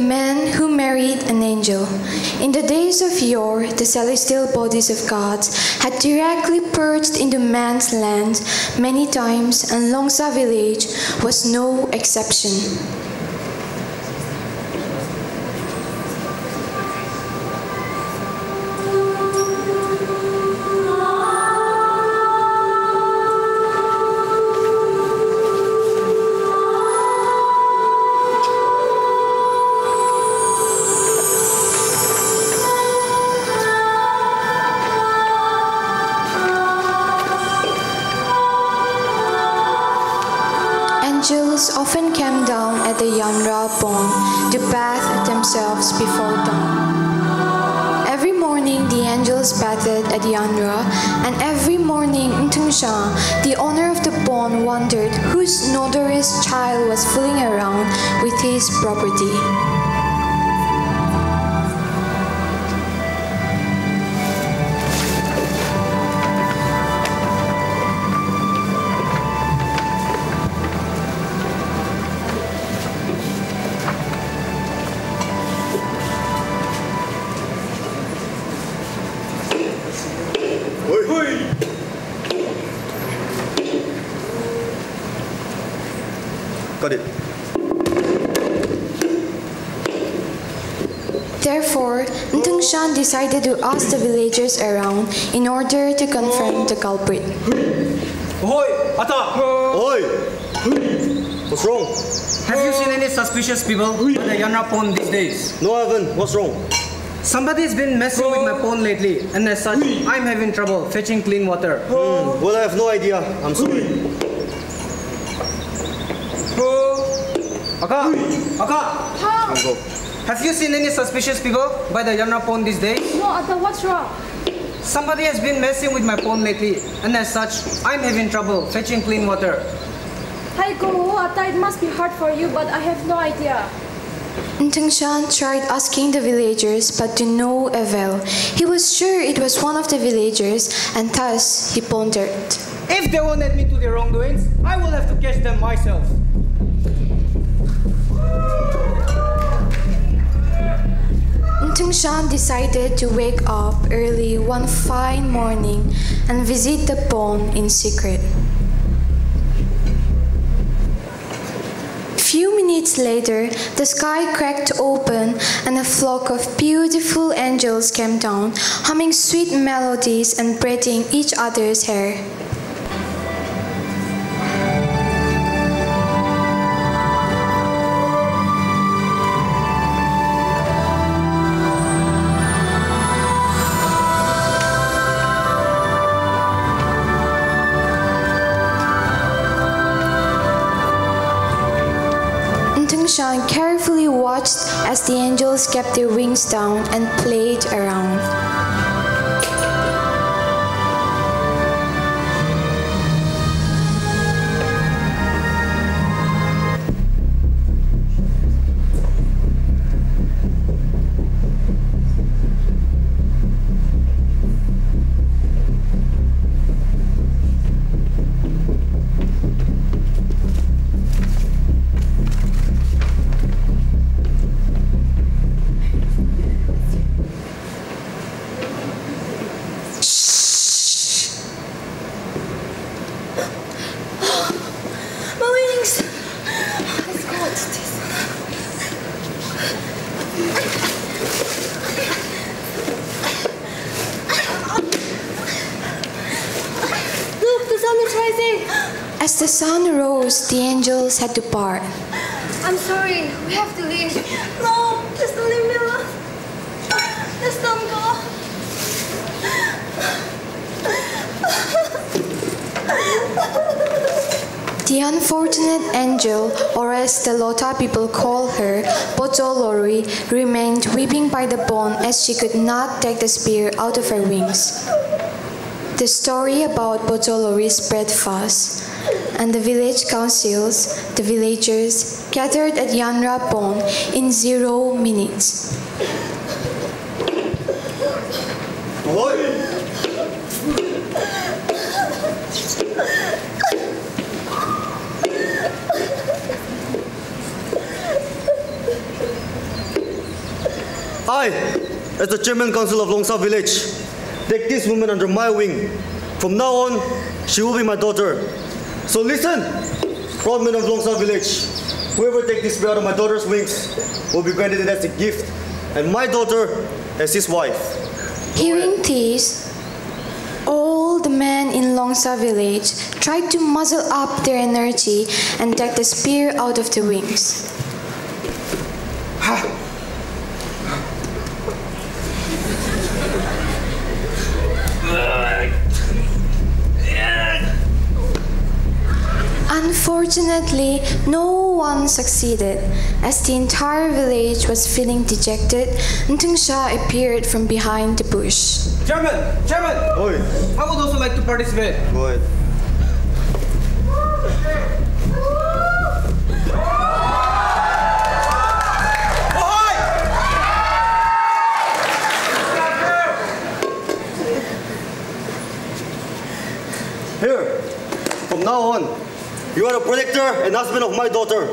man who married an angel. In the days of yore, the celestial bodies of gods had directly perched into man's land many times, and Longsa village was no exception. Before dawn. Every morning the angels bathed at Yanra, and every morning in Ntungsha, the owner of the pond, wondered whose nodorous child was fooling around with his property. Ntungshan decided to ask the villagers around in order to confront the culprit. Ahoy! Ata! Oi! What's wrong? Have you seen any suspicious people at the Yanra pond these days? No, Ivan. What's wrong? Somebody's been messing with my pond lately, and as such, I'm having trouble fetching clean water. Hmm. Well, I have no idea. I'm sorry. Aka! Aka! Go. Have you seen any suspicious people by the Yanra pond these days? No, Atta, what's wrong? Somebody has been messing with my pond lately, and as such, I'm having trouble fetching clean water. Hi, Koho, Atta, it must be hard for you, but I have no idea. Ntungshan tried asking the villagers, but to no avail. He was sure it was one of the villagers, and thus he pondered. If they won't admit to their wrongdoings, I will have to catch them myself. Ntungshan decided to wake up early one fine morning and visit the pond in secret. Few minutes later, the sky cracked open and a flock of beautiful angels came down, humming sweet melodies and braiding each other's hair. Watched as the angels kept their wings down and played around. Sun rose, the angels had to part. I'm sorry, we have to leave. No, just don't leave me alone. Just don't go. The unfortunate angel, or as the Lotha people call her, Potolori, remained weeping by the pond as she could not take the spear out of her wings. The story about Potolori spread fast, and the village councils, the villagers, gathered at Yanra Pond in zero minutes. I, as the chairman council of Longsa village, take this woman under my wing. From now on, she will be my daughter. So listen, proud of Longsa village. Whoever takes this bear out of my daughter's wings will be granted it as a gift, and my daughter as his wife. Hearing this, all the men in Longsa village tried to muzzle up their energy and take the spear out of the wings. Unfortunately, no one succeeded. As the entire village was feeling dejected, Ntungsha appeared from behind the bush. Chairman, Chairman, Oi, I would also like to participate. go ahead. Here, from now on, you are the protector and husband of my daughter.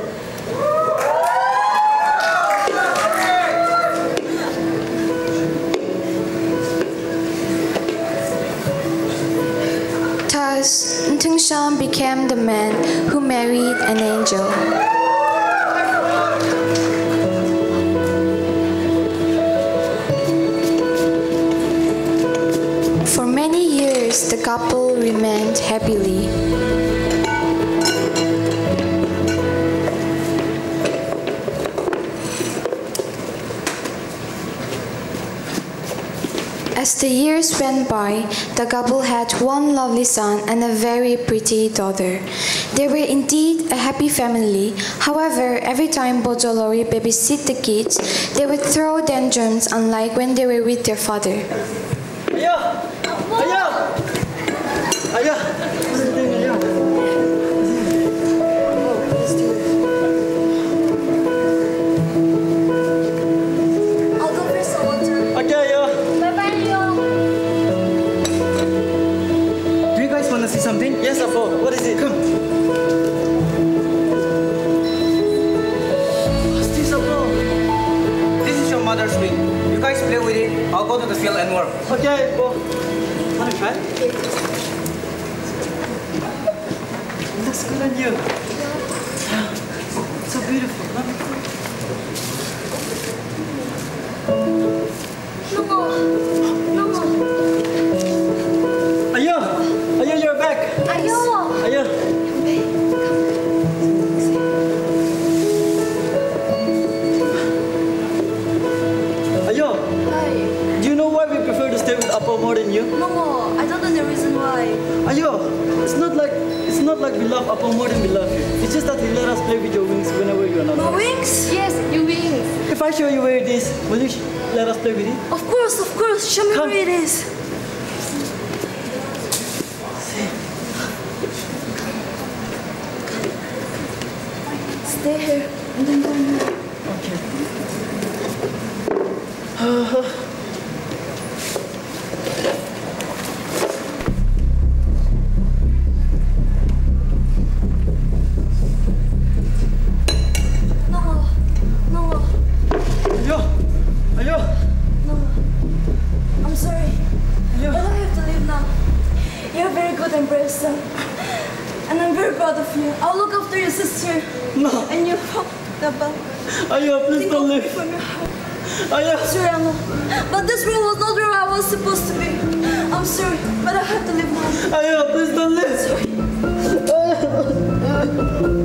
Thus, Ntungshan became the man who married an angel. For many years, the couple remained happily. The years went by, the couple had one lovely son and a very pretty daughter. They were indeed a happy family. However, every time Bojolori babysit the kids, they would throw tantrums unlike when they were with their father. On you. So beautiful. You? No, I don't know the reason why. Ayo, it's not like it's not like we love Appa more than we love you. It's just that you let us play with your wings whenever you're not. My wings? Yes, your wings. If I show you where it is, will you let us play with it? Of course, of course. Show me Come. where it is. Me leave. from your heart. Ayo, Sorry, I know. But this room was not where I was supposed to be. I'm sorry, but I have to leave now. Oh, ayo, please don't leave. Ayo,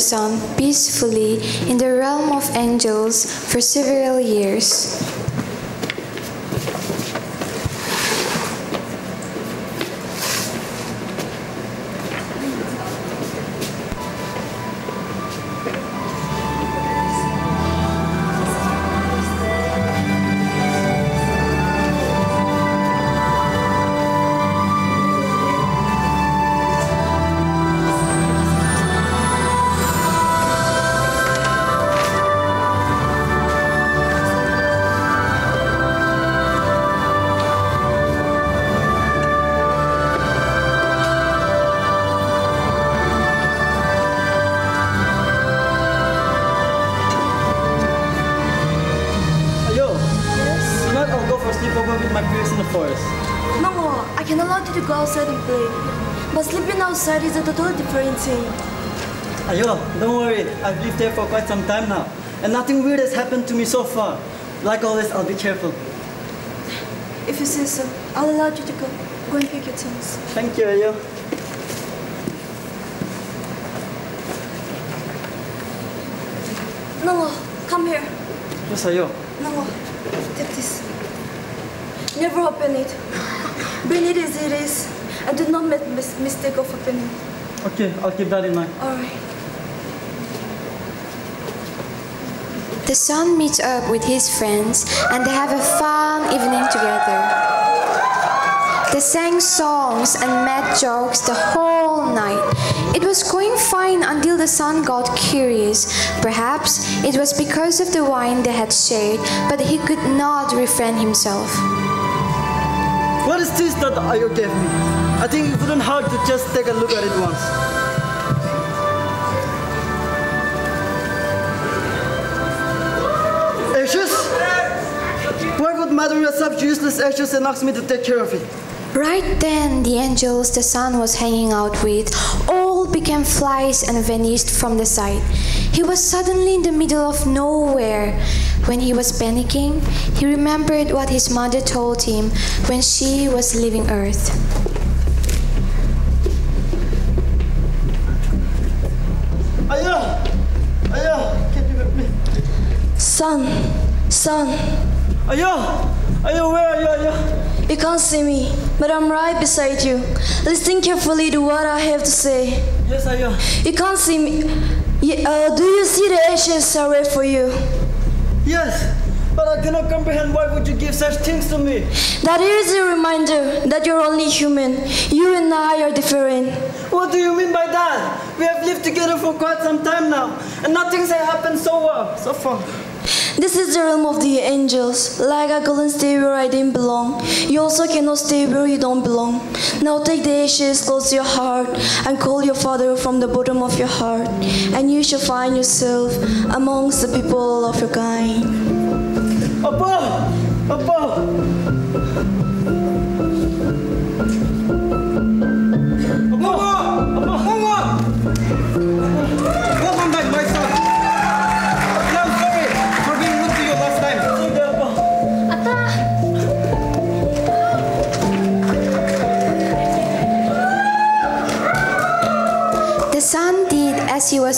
sun peacefully in the realm of angels for several years. With my peers in the forest. No, I can allow you to go outside and play. But sleeping outside is a totally different thing. Ayo, don't worry. I've lived there for quite some time now, and nothing weird has happened to me so far. Like always, I'll be careful. If you say so, I'll allow you to go. Go and pick your things. Thank you, Ayo. No, come here. Yes, Ayo. No, take this. Never open it. Bring it as it is. And do not make mis- mistake of opening. Okay, I'll keep that in mind. Alright. The son meets up with his friends and they have a fun evening together. They sang songs and made jokes the whole night. It was going fine until the son got curious. Perhaps it was because of the wine they had shared, but he could not refrain himself. What is this that Ayo gave me? I think it wouldn't hurt to just take a look at it once. Ashes? Why would mother yourself useless ashes and ask me to take care of it? Right then, the angels the sun was hanging out with became flies and vanished from the sight. He was suddenly in the middle of nowhere. When he was panicking, he remembered what his mother told him when she was leaving Earth. Ayo! Can you help me? Son, son, Ayo! Ayo, where are you, you can't see me, but I'm right beside you. Listen carefully to what I have to say. Yes, Ayo. You can't see me. Uh, do you see the ashes I wait for you? Yes, but I cannot comprehend why would you give such things to me? That is a reminder that you're only human. You and I are different. What do you mean by that? We have lived together for quite some time now, and nothing's happened so well, so far. This is the realm of the angels. Like I couldn't stay where I didn't belong, you also cannot stay where you don't belong. Now take the ashes close your heart and call your father from the bottom of your heart, and you shall find yourself amongst the people of your kind. Apa! Apa!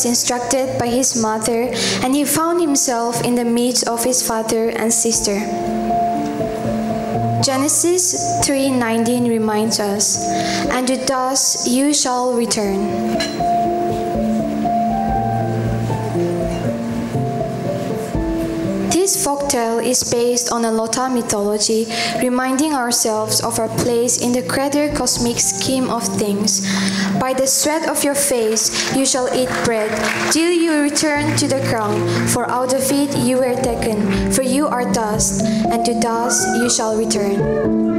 Instructed by his mother, and he found himself in the midst of his father and sister. Genesis 3:19 reminds us, "And to dust you shall return." Is based on a Lotha mythology, reminding ourselves of our place in the greater cosmic scheme of things. By the sweat of your face you shall eat bread, till you return to the ground, for out of it you were taken, for you are dust, and to dust you shall return.